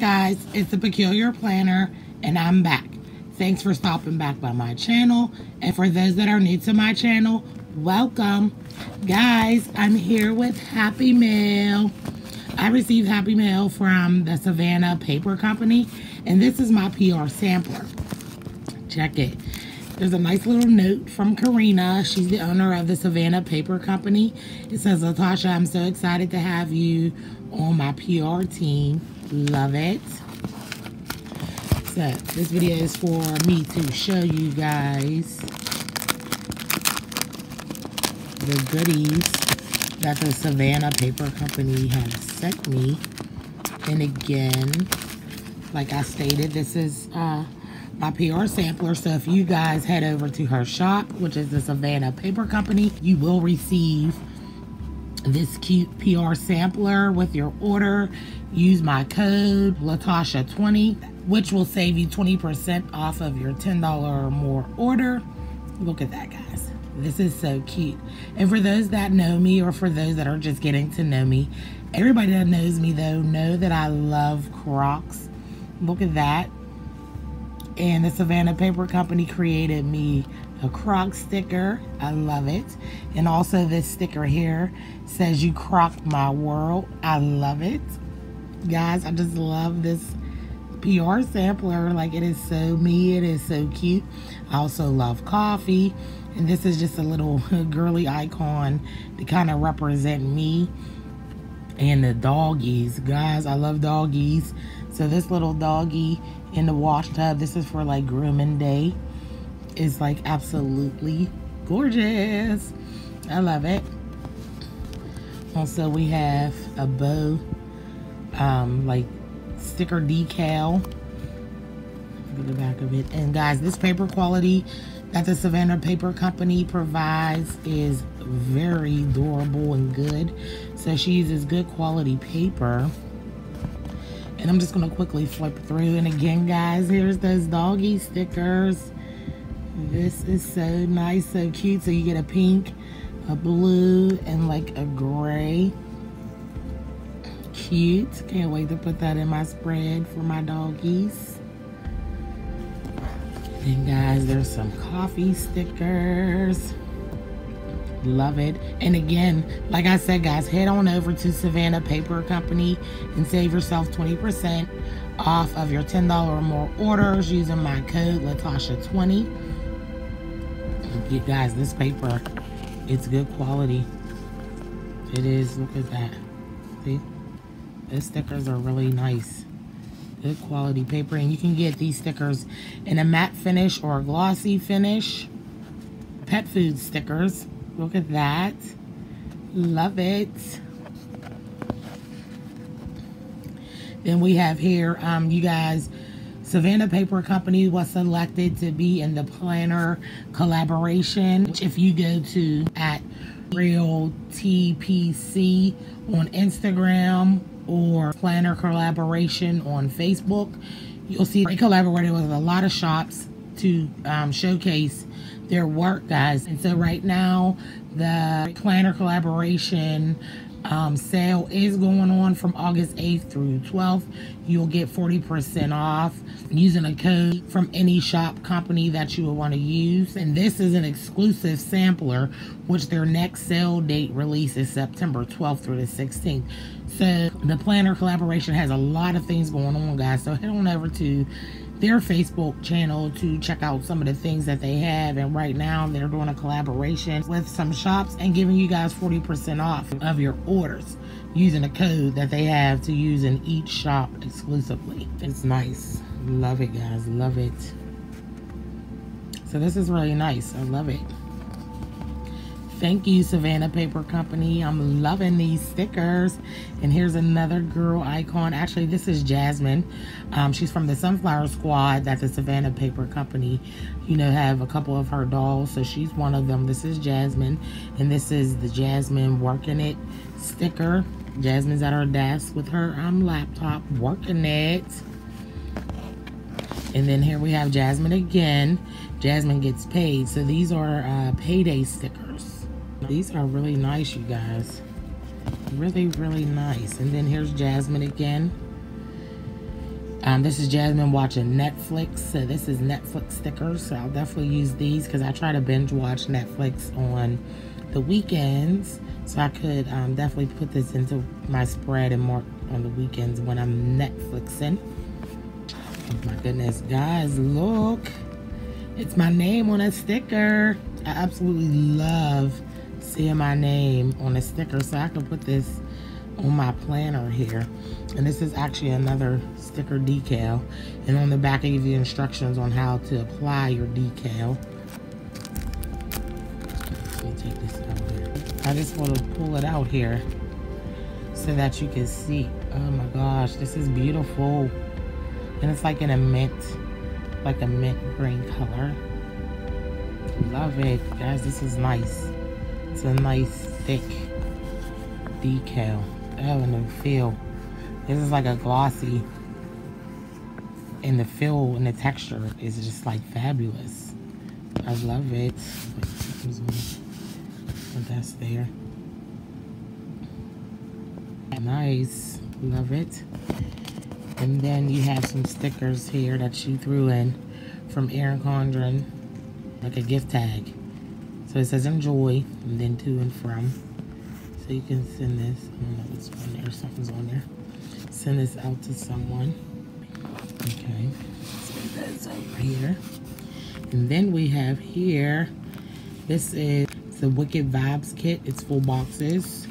guys, it's the Peculiar Planner and I'm back. Thanks for stopping back by my channel. And for those that are new to my channel, welcome. Guys, I'm here with Happy Mail. I received Happy Mail from the Savannah Paper Company and this is my PR sampler. Check it. There's a nice little note from Karina. She's the owner of the Savannah Paper Company. It says, Latasha, I'm so excited to have you on my PR team. Love it. So, this video is for me to show you guys the goodies that the Savannah Paper Company has sent me. And again, like I stated, this is uh, my PR sampler. So if you guys head over to her shop, which is the Savannah Paper Company, you will receive this cute PR sampler with your order. Use my code LaTasha20, which will save you 20% off of your $10 or more order. Look at that, guys. This is so cute. And for those that know me or for those that are just getting to know me, everybody that knows me though, know that I love Crocs. Look at that. And the Savannah Paper Company created me a croc sticker. I love it. And also this sticker here says you crocked my world. I love it. Guys, I just love this PR sampler. Like it is so me. It is so cute. I also love coffee. And this is just a little girly icon to kind of represent me and the doggies. Guys, I love doggies. So this little doggy in the wash tub, this is for like grooming day is like absolutely gorgeous. I love it. Also, we have a bow, um, like sticker decal. At the back of it. And guys, this paper quality that the Savannah Paper Company provides is very durable and good. So she uses good quality paper. And I'm just going to quickly flip through. And again, guys, here's those doggy stickers. This is so nice, so cute. So you get a pink, a blue, and like a gray. Cute. Can't wait to put that in my spread for my doggies. And guys, there's some coffee stickers. Love it. And again, like I said, guys, head on over to Savannah Paper Company and save yourself 20% off of your $10 or more orders using my code LaTasha20 you guys this paper it's good quality. It is look at that. See? The stickers are really nice. Good quality paper and you can get these stickers in a matte finish or a glossy finish. Pet food stickers look at that. Love it. Then we have here um you guys Savannah Paper Company was selected to be in the planner collaboration. If you go to at Real TPC on Instagram or Planner Collaboration on Facebook, you'll see they collaborated with a lot of shops to um, showcase their work, guys. And so right now, the Planner Collaboration um, sale is going on from August 8th through 12th. You'll get 40% off using a code from any shop company that you will want to use. And this is an exclusive sampler, which their next sale date release is September 12th through the 16th. So the planner collaboration has a lot of things going on, guys. So head on over to their Facebook channel to check out some of the things that they have. And right now they're doing a collaboration with some shops and giving you guys 40% off of your orders using a code that they have to use in each shop exclusively. It's nice. Love it, guys. Love it. So this is really nice. I love it. Thank you, Savannah Paper Company. I'm loving these stickers. And here's another girl icon. Actually, this is Jasmine. Um, she's from the Sunflower Squad that the Savannah Paper Company, you know, have a couple of her dolls. So she's one of them. This is Jasmine. And this is the Jasmine Working It sticker. Jasmine's at her desk with her um, laptop working it. And then here we have Jasmine again. Jasmine gets paid. So these are uh, payday stickers. These are really nice, you guys. Really, really nice. And then here's Jasmine again. Um, this is Jasmine watching Netflix. So this is Netflix stickers. So I'll definitely use these because I try to binge watch Netflix on the weekends. So I could um, definitely put this into my spread and mark on the weekends when I'm Netflixing. Oh my goodness, guys, look. It's my name on a sticker. I absolutely love seeing my name on a sticker. So I can put this on my planner here. And this is actually another sticker decal. And on the back, I give you instructions on how to apply your decal. Let me take this out here. I just want to pull it out here so that you can see. Oh my gosh, this is beautiful. And it's like in a mint, like a mint green color. Love it. Guys, this is nice. It's a nice thick decal. Oh, and the feel. This is like a glossy. And the feel and the texture is just like fabulous. I love it. But that's there. Nice. Love it. And then you have some stickers here that you threw in from Erin Condren. Like a gift tag. So it says enjoy and then to and from. So you can send this. I don't know what's on there. Something's on there. Send this out to someone. Okay. So that's over here. And then we have here. This is the Wicked Vibes kit. It's full boxes.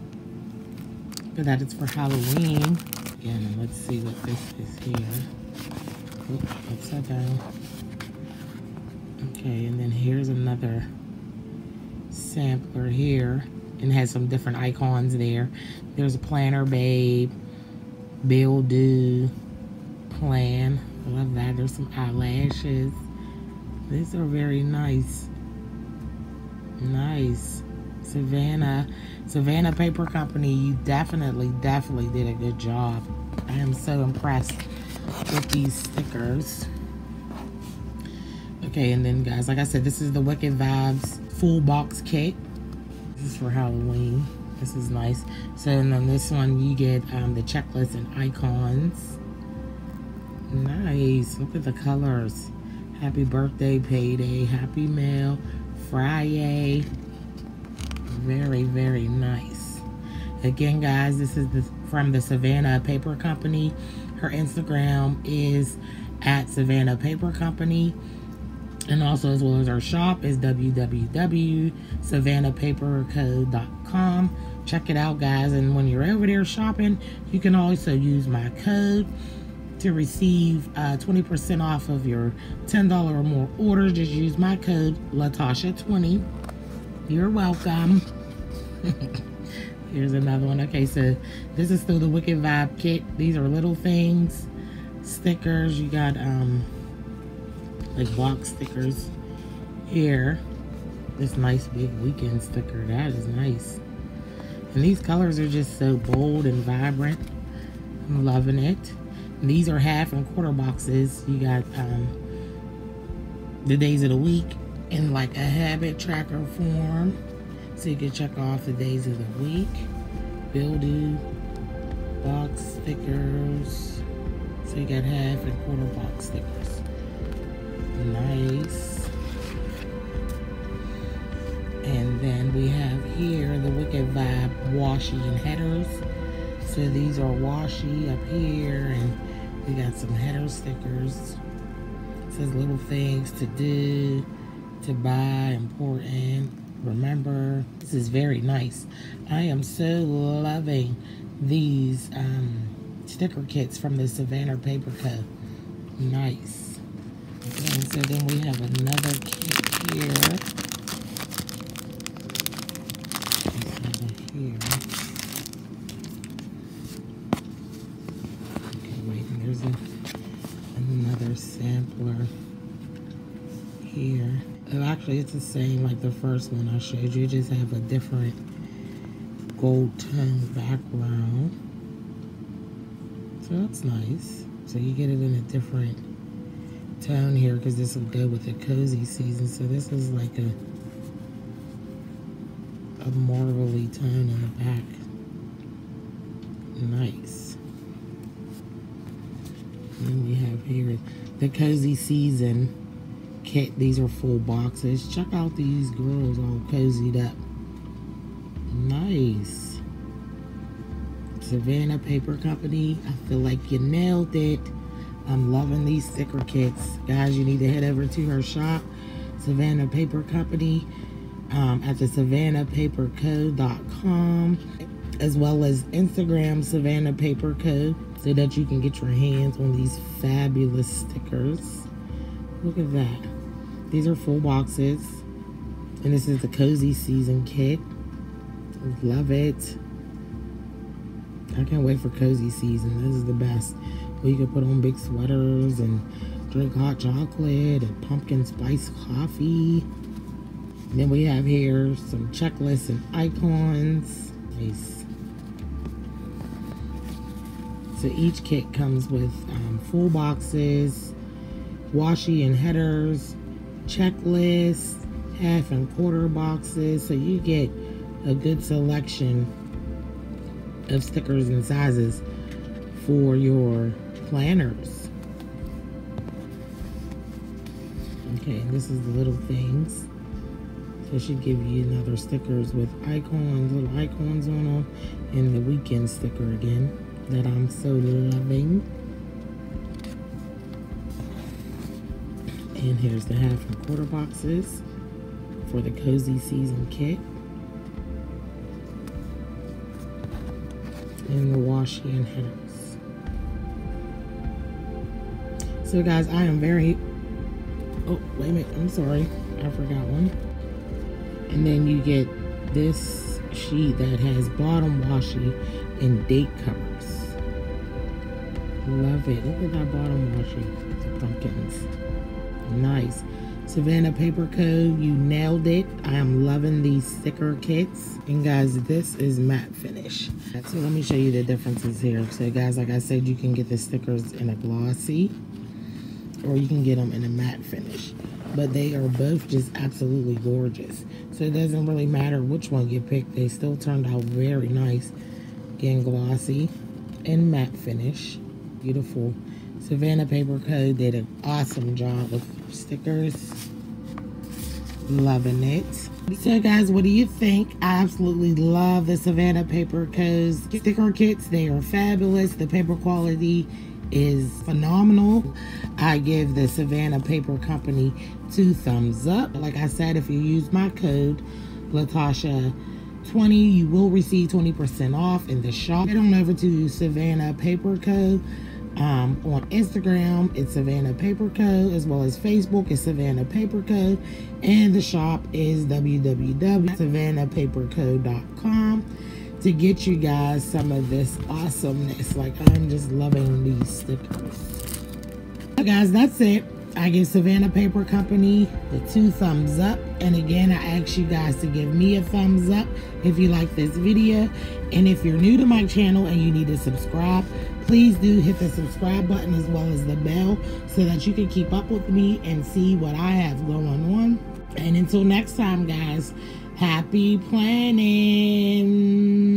For that it's for Halloween. Again, let's see what this is here. Oh, upside down. Okay, and then here's another sampler here. And has some different icons there. There's a planner, babe. Bill do. Plan. I love that. There's some eyelashes. These are very nice. Nice. Savannah. Savannah Paper Company, you definitely, definitely did a good job. I am so impressed with these stickers. Okay, and then guys, like I said, this is the Wicked Vibes full box kit. This is for Halloween. This is nice. So and on this one, you get um, the checklist and icons. Nice. Look at the colors. Happy birthday, payday, happy mail, Friday. Very, very nice. Again, guys, this is the, from the Savannah Paper Company. Her Instagram is at Savannah Paper Company. And also, as well as our shop is www.savannahpaperco.com. Check it out, guys. And when you're over there shopping, you can also use my code to receive 20% uh, off of your $10 or more orders. Just use my code LaTasha20. You're welcome. Here's another one. Okay, so this is still the Wicked Vibe kit. These are little things, stickers. You got um like box stickers here. This nice big weekend sticker. That is nice. And these colors are just so bold and vibrant. I'm loving it. And these are half and quarter boxes. You got um, the days of the week in like a habit tracker form. So you can check off the days of the week. Buildu, box stickers. So you got half and quarter box stickers. Nice. And then we have here the Wicked Vibe washi and headers. So these are washi up here and we got some header stickers. It says little things to do, to buy, important, remember. This is very nice. I am so loving these um, sticker kits from the Savannah Paper Co. Nice. And so then we have another kit here. Here. Okay, wait, there's a, another sampler here. Oh, actually, it's the same like the first one I showed you. just have a different gold tone background. So that's nice. So you get it in a different tone here because this will go with the cozy season. So this is like a a marbly tone in the back. Nice. And we have Here, the Cozy Season kit. These are full boxes. Check out these girls all cozied up. Nice. Savannah Paper Company. I feel like you nailed it. I'm loving these sticker kits. Guys, you need to head over to her shop, Savannah Paper Company, um, at the savannahpaperco.com, as well as Instagram, Savannah Paper Co., so that you can get your hands on these fabulous stickers. Look at that. These are full boxes. And this is the Cozy Season Kit. Love it. I can't wait for Cozy Season. This is the best. You can put on big sweaters and drink hot chocolate and pumpkin spice coffee. And then we have here some checklists and icons. Nice. So each kit comes with um, full boxes, washi and headers, checklists, half and quarter boxes. So you get a good selection of stickers and sizes for your planners. Okay, this is the little things. So should give you another stickers with icons, little icons on them, and the weekend sticker again that I'm so loving. And here's the half and quarter boxes for the Cozy Season Kit. And the and headers. So guys, I am very, oh, wait a minute, I'm sorry. I forgot one. And then you get this sheet that has bottom washi and date covers. Love it. Look at that bottom washi. Pumpkins. Nice. Savannah Paper Co. You nailed it. I am loving these sticker kits. And guys, this is matte finish. So let me show you the differences here. So guys, like I said, you can get the stickers in a glossy or you can get them in a matte finish. But they are both just absolutely gorgeous. So it doesn't really matter which one you pick. They still turned out very nice. Again, glossy and matte finish. Beautiful. Savannah Paper Co. did an awesome job with stickers. Loving it. So guys, what do you think? I absolutely love the Savannah Paper Co.'s sticker kits. They are fabulous. The paper quality is phenomenal. I give the Savannah Paper Company two thumbs up. Like I said, if you use my code, Latasha 20, you will receive 20% off in the shop. Head on over to Savannah Paper Co. Um, on Instagram, it's Savannah Paper Co. As well as Facebook, it's Savannah Paper Co. And the shop is www.savannahpaperco.com to get you guys some of this awesomeness. Like, I'm just loving these stickers. So guys, that's it. I give Savannah Paper Company the two thumbs up. And again, I ask you guys to give me a thumbs up if you like this video. And if you're new to my channel and you need to subscribe, please do hit the subscribe button as well as the bell so that you can keep up with me and see what I have going on. And until next time, guys, happy planning.